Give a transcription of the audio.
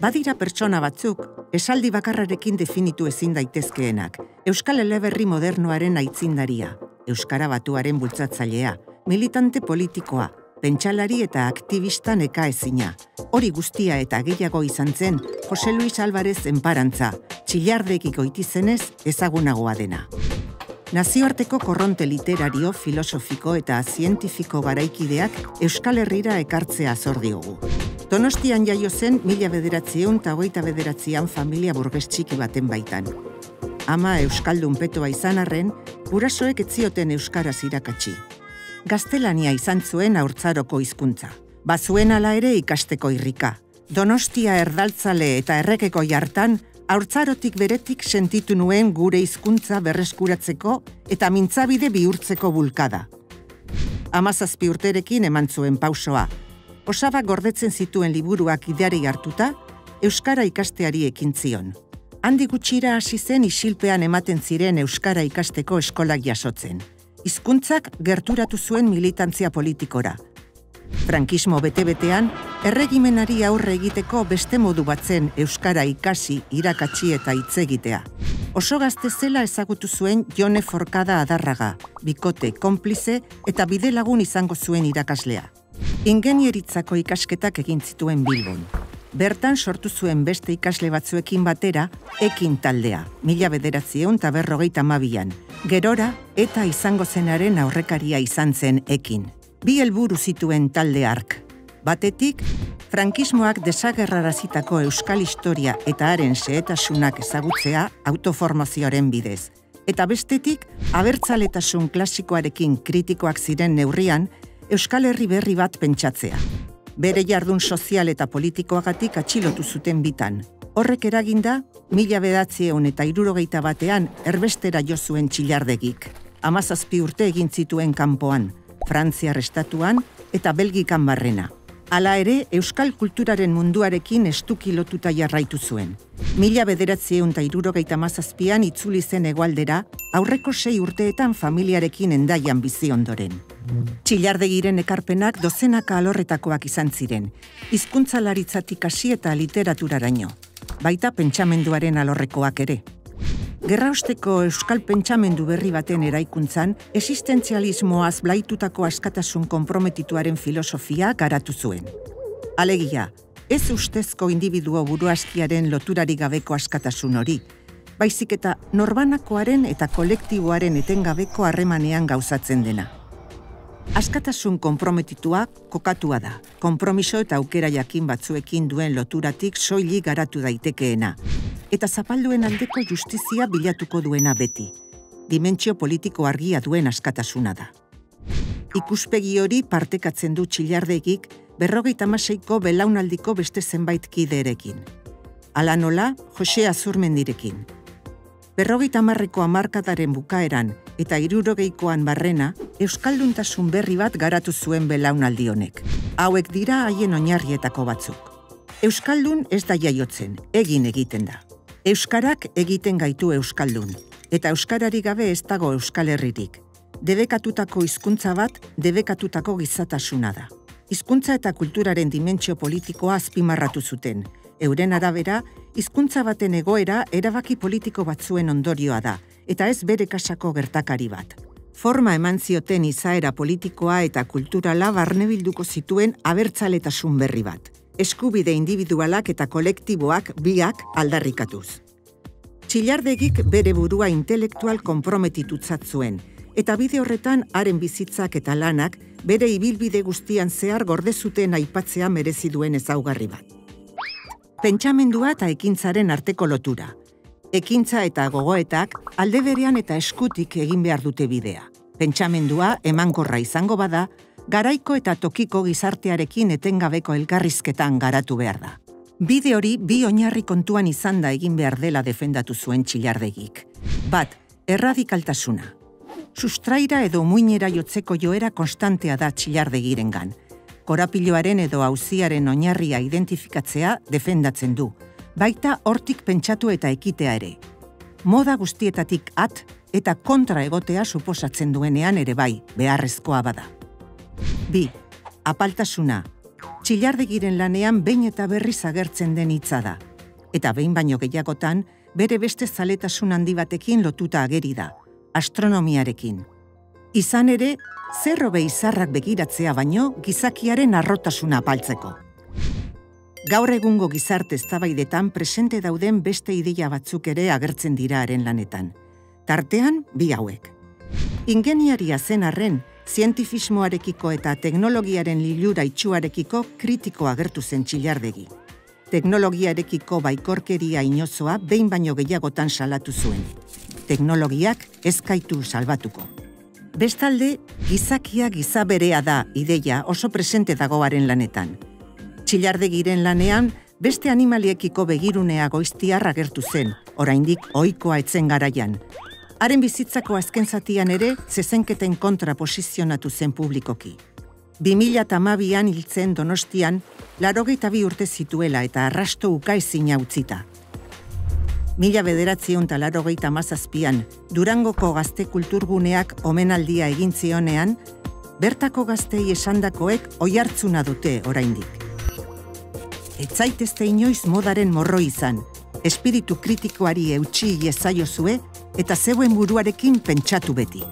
Badira pertsona batzuk, esaldi bakarrarekin definitu ezin daitezkeenak, Euskal Eleberri modernoaren aitzindaria, Euskara batuaren bultzatzailea, militante politikoa, pentsalari eta aktivista neka ezina. Hori guztia eta gehiago izan zen Jose Luis Alvarez enparantza, txillardekiko itizenez ezagunagoa dena. Nazioarteko korronte literario, filosofiko eta zientifiko garaikideak Euskal Herrira ekartzea zor diogu. Donostian jaio zen mila bederatzieun eta hogeita bederatzean familia burgez txiki baten baitan. Ama Euskaldun petoa izan arren, gurasoek etzioten Euskaraz irakatsi gaztelania izan zuen aurtzaroko hizkuntza. Bazuen ala ere ikasteko irrika. Donostia erdaltzale eta errekeko jartan, aurtzarotik beretik sentitu nuen gure hizkuntza berreskuratzeko eta mintzabide bihurtzeko bulkada. Amazazpi urterekin eman zuen pausoa. Osaba gordetzen zituen liburuak ideari hartuta, Euskara ikasteari ekin zion. Handi gutxira hasi zen isilpean ematen ziren Euskara ikasteko eskolak jasotzen hizkuntzak gerturatu zuen militantzia politikora. Frankismo bete-betean, erregimenari aurre egiteko beste modu batzen euskara ikasi, irakatsi eta hitz egitea. Oso gazte zela ezagutu zuen Jone Forkada adarraga, bikote, konplize eta bide lagun izango zuen irakaslea. Ingenieritzako ikasketak egin zituen Bilbon. Bertan sortu zuen beste ikasle batzuekin batera, ekin taldea, mila bederatzieun eta berrogeita mabian, gerora eta izango zenaren aurrekaria izan zen ekin. Bi helburu zituen talde ark. Batetik, frankismoak desagerrarazitako euskal historia eta haren sehetasunak ezagutzea autoformazioaren bidez. Eta bestetik, abertzaletasun klasikoarekin kritikoak ziren neurrian, Euskal Herri berri bat pentsatzea. Bere jardun sozial eta politikoagatik atxilotu zuten bitan, Horrek eraginda, mila bedatzieun eta irurogeita batean erbestera jo zuen txilardegik. Amazazpi urte egin zituen kanpoan, Frantzia restatuan eta Belgikan barrena. Hala ere, euskal kulturaren munduarekin estuki lotuta jarraitu zuen. Mila bederatzieun eta irurogeita mazazpian itzuli zen egualdera, aurreko sei urteetan familiarekin endaian bizi ondoren. Txilardegiren ekarpenak dozenaka alorretakoak izan ziren, hizkuntzalaritzatik hasi eta literaturaraino baita pentsamenduaren alorrekoak ere. Gerrausteko euskal pentsamendu berri baten eraikuntzan, existentzialismoaz blaitutako askatasun konprometituaren filosofia garatu zuen. Alegia, ez ustezko individuo buruaskiaren loturari gabeko askatasun hori, baizik eta norbanakoaren eta kolektiboaren etengabeko harremanean gauzatzen dena. Askatasun konprometitua kokatua da. Konpromiso eta aukera jakin batzuekin duen loturatik soili garatu daitekeena. Eta zapalduen aldeko justizia bilatuko duena beti. Dimentsio politiko argia duen askatasuna da. Ikuspegi hori partekatzen du txilardegik berrogeita maseiko belaunaldiko beste zenbait kideerekin. Ala nola, Jose Azurmendirekin. Berrogeita marreko amarkataren bukaeran eta irurogeikoan barrena, Euskalduntasun berri bat garatu zuen belaunaldi honek. Hauek dira haien oinarrietako batzuk. Euskaldun ez da jaiotzen, egin egiten da. Euskarak egiten gaitu Euskaldun, eta Euskarari gabe ez dago Euskal Herririk. Debekatutako hizkuntza bat, debekatutako gizatasuna da. Hizkuntza eta kulturaren dimentsio politikoa azpimarratu zuten. Euren arabera, hizkuntza baten egoera erabaki politiko batzuen ondorioa da, eta ez bere kasako gertakari bat. Forma eman zioten izaera politikoa eta kulturala barnebilduko zituen abertzaletasun berri bat. Eskubide individualak eta kolektiboak biak aldarrikatuz. Txilardegik bere burua intelektual komprometitutzat zuen, eta bide horretan haren bizitzak eta lanak bere ibilbide guztian zehar gordezuten aipatzea merezi duen ezaugarri bat. Pentsamendua eta ekintzaren arteko lotura, ekintza eta gogoetak alde berean eta eskutik egin behar dute bidea. Pentsamendua emankorra izango bada, garaiko eta tokiko gizartearekin etengabeko elkarrizketan garatu behar da. Bide hori bi oinarri kontuan izan da egin behar dela defendatu zuen txilardegik. Bat, erradikaltasuna. Sustraira edo muinera jotzeko joera konstantea da txilardegirengan. Korapiloaren edo hauziaren oinarria identifikatzea defendatzen du, baita hortik pentsatu eta ekitea ere. Moda guztietatik at eta kontra egotea suposatzen duenean ere bai, beharrezkoa bada. Bi, apaltasuna. txilardegiren lanean behin eta berriz agertzen den hitza da. Eta behin baino gehiagotan, bere beste zaletasun handi batekin lotuta ageri da, astronomiarekin. Izan ere, zerrobe izarrak begiratzea baino gizakiaren arrotasuna apaltzeko. Gaur egungo gizarte eztabaidetan presente dauden beste ideia batzuk ere agertzen dira haren lanetan. Tartean, bi hauek. Ingeniaria zen arren, zientifismoarekiko eta teknologiaren lilura itxuarekiko kritiko agertu zen txilardegi. Teknologiarekiko baikorkeria inozoa behin baino gehiagotan salatu zuen. Teknologiak ezkaitu salbatuko. Bestalde, gizakia gizaberea da ideia oso presente dagoaren lanetan. Txilardegiren lanean, beste animaliekiko begirunea goiztiar agertu zen, oraindik ohikoa etzen garaian, Haren bizitzako azken zatian ere, zezenketen kontra posizionatu zen publikoki. 2008an hiltzen donostian, larogeita bi urte zituela eta arrasto ukaezin utzita. Mila bederatzion eta larogeita mazazpian, Durangoko gazte kulturguneak omenaldia egin zionean, bertako gaztei esandakoek oi hartzuna dute oraindik. Etzaitezte inoiz modaren morro izan, espiritu kritikoari eutxi iezaiozue eta zeuen buruarekin pentsatu beti.